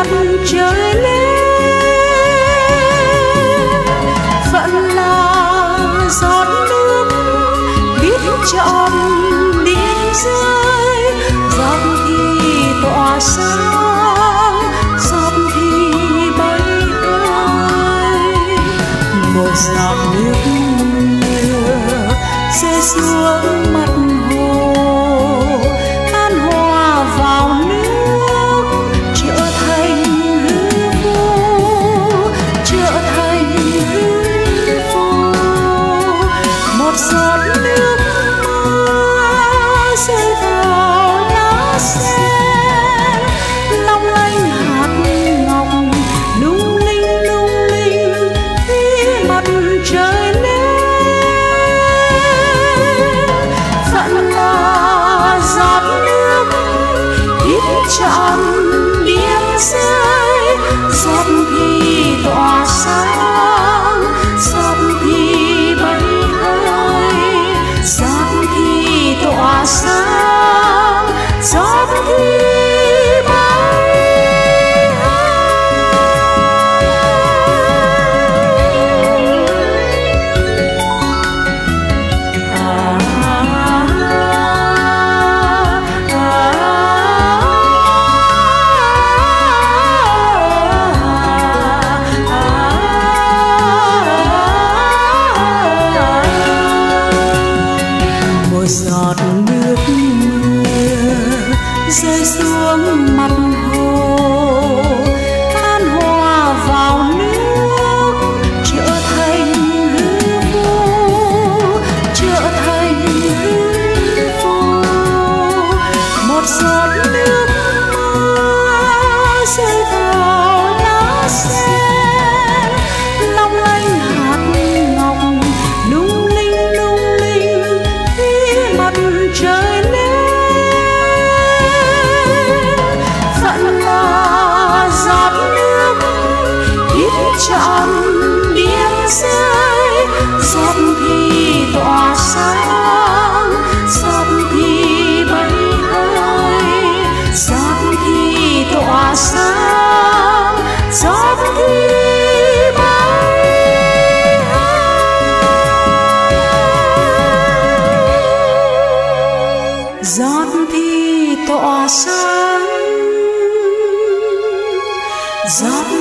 mặt trời lên. Vẫn là giọt nước biết chọn đi rơi giọt thì tỏa sáng, giọt thì bay tươi. Một giọt nước mưa rơi xuống. on rơi xuống mặt hồ tan hòa vào nước, trở thành hư vô, trở thành hư vô. Một giọt nước mưa rơi vào lá sen. tỏa sáng. Giáp